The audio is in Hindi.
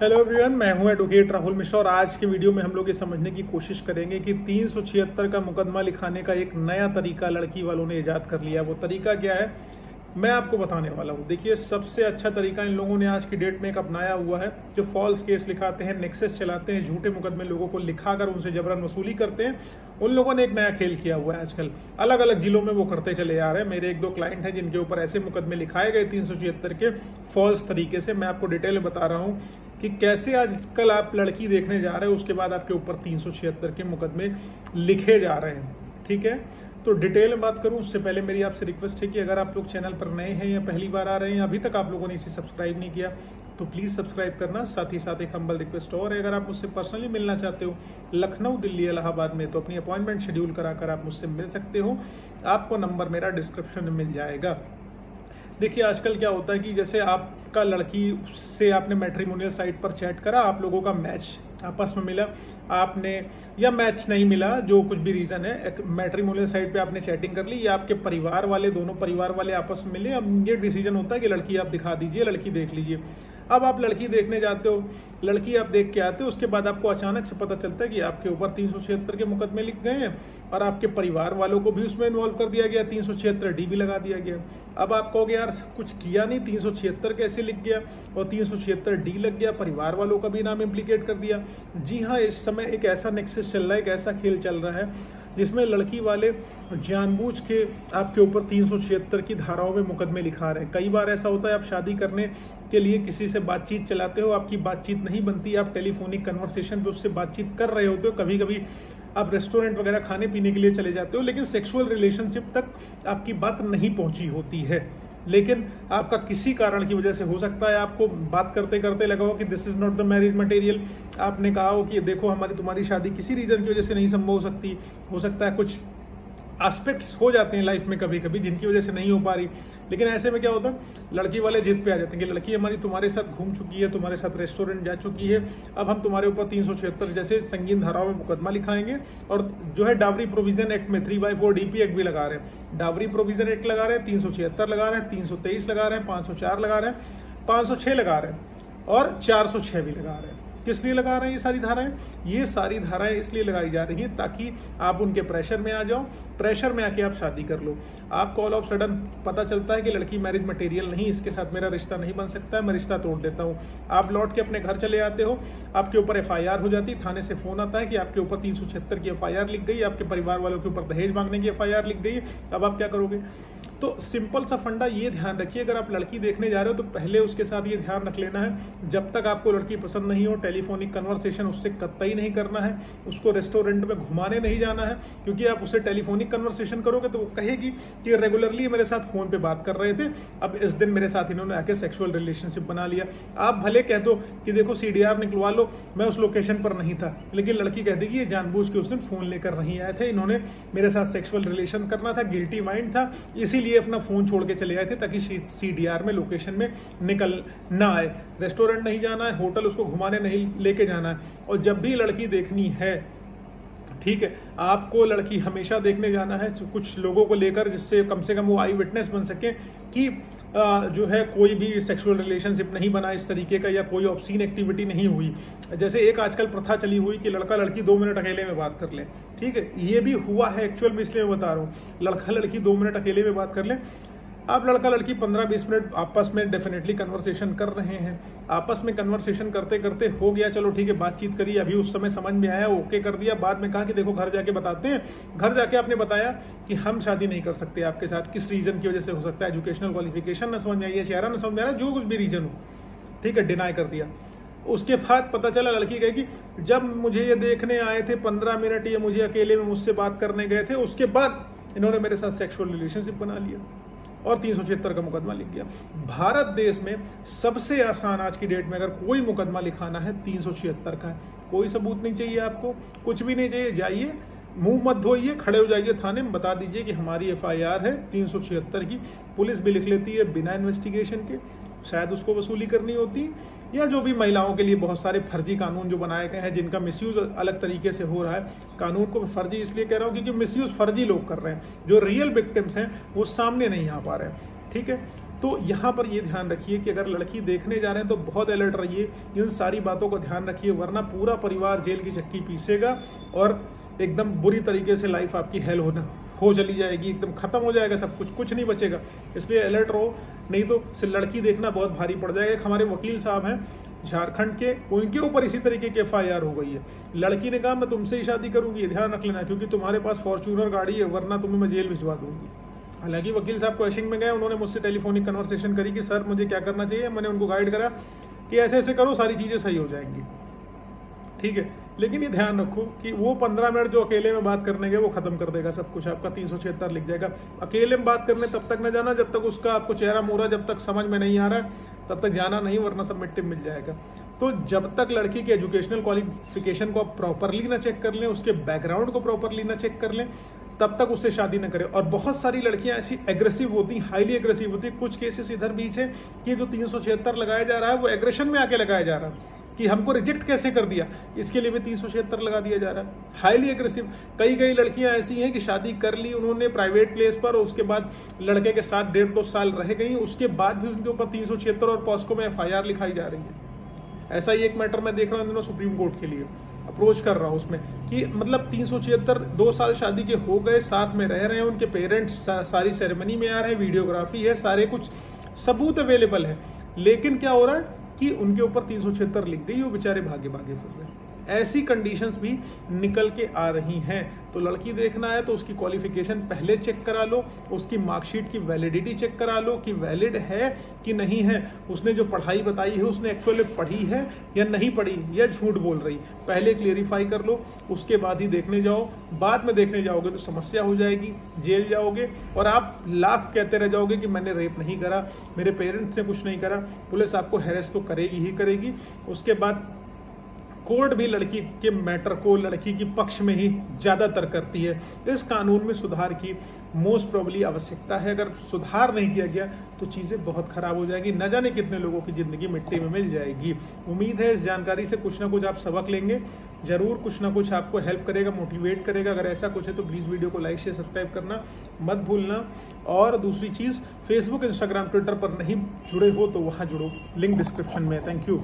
हेलो एवरीवन मैं हूँ एडवोकेट राहुल मिश्रा और आज के वीडियो में हम लोग ये समझने की कोशिश करेंगे कि तीन सौ छिहत्तर का मुकदमा लिखाने का एक नया तरीका लड़की वालों ने ईजाद कर लिया। वो तरीका क्या है? मैं आपको बताने वाला हूँ। देखिए, सबसे अच्छा तरीका इन लोगों ने आज की डेट में एक अपनाया हुआ है। जो फॉल्स केस लिखाते हैं नेक्सेस चलाते हैं, झूठे मुकदमे लोगों को लिखाकर उनसे जबरन वसूली करते हैं। उन लोगों ने एक नया खेल किया हुआ है आजकल। अलग अलग जिलों में वो करते चले आ रहे हैं। मेरे एक दो क्लाइंट हैं जिनके ऊपर ऐसे मुकदमे लिखाए गए तीन सौ छिहत्तर के फॉल्स तरीके से। मैं आपको डिटेल में बता रहा हूँ। कि कैसे आजकल आप लड़की देखने जा रहे हैं, उसके बाद आपके ऊपर तीन सौ छिहत्तर के मुकदमे लिखे जा रहे हैं, ठीक है? तो डिटेल में बात करूँ, उससे पहले मेरी आपसे रिक्वेस्ट है कि अगर आप लोग चैनल पर नए हैं या पहली बार आ रहे हैं, अभी तक आप लोगों ने इसे सब्सक्राइब नहीं किया तो प्लीज़ सब्सक्राइब करना, साथ ही साथ एक हम्बल रिक्वेस्ट और है, अगर आप मुझसे पर्सनली मिलना चाहते हो, लखनऊ, दिल्ली, इलाहाबाद में तो अपनी अपॉइंटमेंट शेड्यूल कराकर आप मुझसे मिल सकते हो, आपको नंबर मेरा डिस्क्रिप्शन में मिल जाएगा। देखिए, आजकल क्या होता है कि जैसे आपका लड़की से आपने मेट्रीमोनियल साइट पर चैट करा, आप लोगों का मैच आपस में मिला, आपने, या मैच नहीं मिला, जो कुछ भी रीज़न है मैट्रीमोनियल साइट पे आपने चैटिंग कर ली, या आपके परिवार वाले, दोनों परिवार वाले आपस में मिले, अब ये डिसीज़न होता है कि लड़की आप दिखा दीजिए, लड़की देख लीजिए। अब आप लड़की देखने जाते हो, लड़की आप देख के आते हो, उसके बाद आपको अचानक से पता चलता है कि आपके ऊपर तीन सौ छिहत्तर के मुकदमे लिख गए हैं और आपके परिवार वालों को भी उसमें इन्वॉल्व कर दिया गया, तीन सौ छिहत्तर डी भी लगा दिया गया। अब आप कहोगे, यार, कुछ किया नहीं, तीन सौ छिहत्तर कैसे लिख गया? और तीन सौ छिहत्तर डी लग गया, परिवार वालों का भी नाम इम्प्लीकेट कर दिया। जी हाँ इस समय एक ऐसा नेक्सेस चल रहा है, एक ऐसा खेल चल रहा है। जिसमें लड़की वाले जानबूझ के आपके ऊपर तीन सौ छिहत्तर की धाराओं में मुकदमे लिखा रहे हैं। कई बार ऐसा होता है, आप शादी करने के लिए किसी से बातचीत चलाते हो, आपकी बातचीत नहीं बनती, आप टेलीफोनिक कन्वर्सेशन पे उससे बातचीत कर रहे होते हो कभी कभी आप रेस्टोरेंट वगैरह खाने पीने के लिए चले जाते हो, लेकिन सेक्सुअल रिलेशनशिप तक आपकी बात नहीं पहुँची होती है। लेकिन आपका किसी कारण की वजह से हो सकता है आपको बात करते करते लगा हो कि this is not the marriage material आपने कहा हो कि देखो हमारी तुम्हारी शादी किसी रीजन की वजह से नहीं संभव हो सकती, हो सकता है कुछ एस्पेक्ट्स हो जाते हैं लाइफ में कभी कभी जिनकी वजह से नहीं हो पा रही। लेकिन ऐसे में क्या होता है लड़की वाले जिद पे आ जाते हैं कि लड़की हमारी तुम्हारे साथ घूम चुकी है, तुम्हारे साथ रेस्टोरेंट जा चुकी है, अब हम तुम्हारे ऊपर तीन सौ छिहत्तर जैसे संगीन धाराओं में मुकदमा लिखाएँगे और जो है डावरी प्रोविज़न एक्ट में three by four DP act भी लगा रहे हैं। डावरी प्रोविज़न एक्ट लगा रहे हैं, तीन सौ छिहत्तर लगा रहे हैं, तीन सौ तेईस लगा रहे हैं, पाँच सौ चार लगा रहे हैं, पाँच सौ छः लगा रहे हैं और चार सौ छः भी लगा रहे हैं। किस लिए लगा रहे हैं ये सारी धाराएँ? ये सारी धाराएँ इसलिए लगाई जा रही हैं ताकि आप उनके प्रेशर में आ जाओ। प्रेशर में आके आप शादी कर लो। आपको ऑल ऑफ़ सडन पता चलता है कि लड़की मैरिज मटेरियल नहीं, इसके साथ मेरा रिश्ता नहीं बन सकता है मैं रिश्ता तोड़ देता हूँ। आप लौट के अपने घर चले आते हो, आपके ऊपर एफआईआर हो जाती, थाने से फ़ोन आता है कि आपके ऊपर तीन सौ छिहत्तर की एफआईआर लिख गई, आपके परिवार वालों के ऊपर दहेज मांगने की एफआईआर लिख गई अब आप क्या करोगे? तो सिंपल सा फंडा ये ध्यान रखिए, अगर आप लड़की देखने जा रहे हो तो पहले उसके साथ ये ध्यान रख लेना है। जब तक आपको लड़की पसंद नहीं हो, टेलीफोनिक कन्वर्सेशन उससे कतई नहीं करना है, उसको रेस्टोरेंट में घुमाने नहीं जाना है, क्योंकि आप उससे टेलीफोनिक कन्वर्सेशन करोगे तो वो कहेगी कि रेगुलरली मेरे साथ फ़ोन पे बात कर रहे थे, अब इस दिन मेरे साथ इन्होंने आके सेक्सुअल रिलेशनशिप बना लिया। आप भले कह दो कि देखो सीडीआर निकलवा लो, मैं उस लोकेशन पर नहीं था, लेकिन लड़की कह देगी, ये जानबूझ के उस दिन फ़ोन लेकर नहीं आए थे, इन्होंने मेरे साथ सेक्सुअल रिलेशन करना था गिल्टी माइंड था, इसीलिए लिए अपना फ़ोन छोड़ के चले आए थे ताकि सीडीआर में लोकेशन में निकल ना आए। रेस्टोरेंट नहीं जाना है होटल उसको घुमाने नहीं, लेके जाना है। और जब भी लड़की देखनी है, ठीक है, आपको लड़की हमेशा देखने जाना है, कुछ लोगों को लेकर जिससे कम से कम वो आई विटनेस बन सके कि जो है कोई भी सेक्सुअल रिलेशनशिप नहीं बना इस तरीके का या कोई ऑप्सीन एक्टिविटी नहीं हुई। जैसे एक आजकल प्रथा चली हुई कि लड़का लड़की दो मिनट अकेले में बात कर ले। ठीक है, ये भी हुआ है एक्चुअल में, इसलिए मैं बता रहा हूँ। लड़का लड़की दो मिनट अकेले में बात कर ले। आप लड़का लड़की 15-20 मिनट आपस में डेफिनेटली कन्वर्सेशन कर रहे हैं। आपस में कन्वर्सेशन करते करते हो गया, चलो ठीक है, बातचीत करी, अभी उस समय समझ में आया ओके कर दिया। बाद में कहा कि देखो, घर जाके बताते हैं। घर जाके आपने बताया कि हम शादी नहीं कर सकते आपके साथ, किस रीजन की वजह से हो सकता है एजुकेशनल क्वालिफिकेशन ना समझ में आई है चेहरा ना समझ में आ रहा जो कुछ भी रीजन हो, ठीक है डिनाई कर दिया। उसके बाद पता चला, लड़की कहेगी जब मुझे ये देखने आए थे पंद्रह मिनट, ये मुझे अकेले में मुझसे बात करने गए थे, उसके बाद इन्होंने मेरे साथ सेक्सुअल रिलेशनशिप बना लिया। और तीन सौ छिहत्तर का मुकदमा लिख गया भारत देश में सबसे आसान आज की डेट में अगर कोई मुकदमा लिखाना है, तीन सौ छिहत्तर का है। कोई सबूत नहीं चाहिए आपको, कुछ भी नहीं चाहिए। जाइए, मुँह मत धोइए, खड़े हो जाइए थाने में बता दीजिए कि हमारी एफआईआर है तीन सौ छिहत्तर की। पुलिस भी लिख लेती है बिना इन्वेस्टिगेशन के। शायद उसको वसूली करनी होती, या जो भी महिलाओं के लिए बहुत सारे फर्जी कानून जो बनाए गए हैं, जिनका मिसयूज अलग तरीके से हो रहा है। कानून को फर्जी इसलिए कह रहा हूँ क्योंकि मिसयूज फर्जी लोग कर रहे हैं। जो रियल विक्टिम्स हैं, वो सामने नहीं आ पा रहे हैं। ठीक है? तो यहाँ पर ये ध्यान रखिए कि अगर लड़की देखने जा रहे हैं तो बहुत अलर्ट रहिए। इन सारी बातों का ध्यान रखिए, वरना पूरा परिवार जेल की चक्की पीसेगा और एकदम बुरी तरीके से लाइफ आपकी हेल होना। हो चली जाएगी, एकदम खत्म हो जाएगा सब कुछ कुछ नहीं बचेगा। इसलिए अलर्ट रहो, नहीं तो लड़की देखना बहुत भारी पड़ जाएगा। एक हमारे वकील साहब हैं, झारखंड के, उनके ऊपर इसी तरीके की एफ़ हो गई है। लड़की ने कहा, मैं तुमसे ही शादी करूँगी ध्यान रख लेना, क्योंकि तुम्हारे पास फॉर्चूनर गाड़ी है, वरना तुम्हें मैं जेल भिजवा दूँगी। हालाँकि वकील साहब क्वेश्चन में गए, उन्होंने मुझसे टेलीफोनिक कन्वर्सेशन करी कि, सर, मुझे क्या करना चाहिए? मैंने उनको गाइड करा कि ऐसे ऐसे करो, सारी चीज़ें सही हो जाएँगी। ठीक है? लेकिन ये ध्यान रखो कि वो पंद्रह मिनट जो अकेले में बात करने के वो खत्म कर देगा सब कुछ, आपका तीन सौ छिहत्तर लिख जाएगा। अकेले में बात करने तब तक न जाना जब तक उसका आपको चेहरा मोरा, जब तक समझ में नहीं आ रहा तब तक जाना नहीं, वरना सब मिट्टी मिल जाएगा। तो जब तक लड़की के एजुकेशनल क्वालिफिकेशन को आप प्रॉपरली ना चेक कर लें, उसके बैकग्राउंड को प्रॉपरली ना चेक कर लें, तब तक उससे शादी न करें। और बहुत सारी लड़कियाँ ऐसी एग्रेसिव होती हैं हाईली एग्रेसिव होती हैं। कुछ केसेस इधर बीच है कि जो तीन सौ छिहत्तर लगाया जा रहा है, वो एग्रेशन में आके लगाया जा रहा है। कि हमको रिजेक्ट कैसे कर दिया? इसके लिए भी तीन सौ छिहत्तर लगा दिया जा रहा है। हाईली एग्रेसिव कई कई लड़कियाँ ऐसी हैं कि शादी कर ली उन्होंने प्राइवेट प्लेस पर और उसके बाद लड़के के साथ डेढ़ दो साल रह गई। उसके बाद भी उनके ऊपर तीन सौ छिहत्तर और पॉस्को में एफ़ लिखाई जा रही है। ऐसा ही एक मैटर मैं देख रहा हूँ सुप्रीम कोर्ट के लिए। अप्रोच कर रहा हूँ उसमें कि मतलब तीन सौ छिहत्तर दो साल शादी के हो गए, साथ में रह रहे हैं, उनके पेरेंट्स सारी सेरेमनी में आ रहे हैं वीडियोग्राफी है, सारे कुछ सबूत अवेलेबल है। लेकिन क्या हो रहा है? कि उनके ऊपर तीन सौ छिहत्तर लिख गई वो बेचारे भागे भागे फिर रहे। ऐसी कंडीशंस भी निकल के आ रही हैं। तो लड़की देखना है तो उसकी क्वालिफिकेशन पहले चेक करा लो, उसकी मार्कशीट की वैलिडिटी चेक करा लो कि वैलिड है कि नहीं है। उसने जो पढ़ाई बताई है, उसने एक्चुअली पढ़ी है या नहीं पढ़ी या झूठ बोल रही। पहले क्लियरिफाई कर लो, उसके बाद ही देखने जाओ। बाद में देखने जाओगे तो समस्या हो जाएगी, जेल जाओगे और आप लाख कहते रह जाओगे कि मैंने रेप नहीं करा, मेरे पेरेंट्स ने कुछ नहीं करा। पुलिस आपको हैरेस तो करेगी ही करेगी। उसके बाद कोर्ट भी लड़की के मैटर को लड़की की पक्ष में ही ज़्यादातर करती है। इस कानून में सुधार की मोस्ट प्रोबली आवश्यकता है। अगर सुधार नहीं किया गया तो चीज़ें बहुत खराब हो जाएगी। न जाने कितने लोगों की ज़िंदगी मिट्टी में मिल जाएगी। उम्मीद है इस जानकारी से कुछ ना कुछ आप सबक लेंगे। ज़रूर कुछ ना कुछ आपको हेल्प करेगा मोटिवेट करेगा। अगर ऐसा कुछ है तो प्लीज़ वीडियो को लाइक शेयर सब्सक्राइब करना मत भूलना। और दूसरी चीज़ फेसबुक इंस्टाग्राम ट्विटर पर नहीं जुड़े हो तो वहाँ जुड़ो। लिंक डिस्क्रिप्शन में। Thank you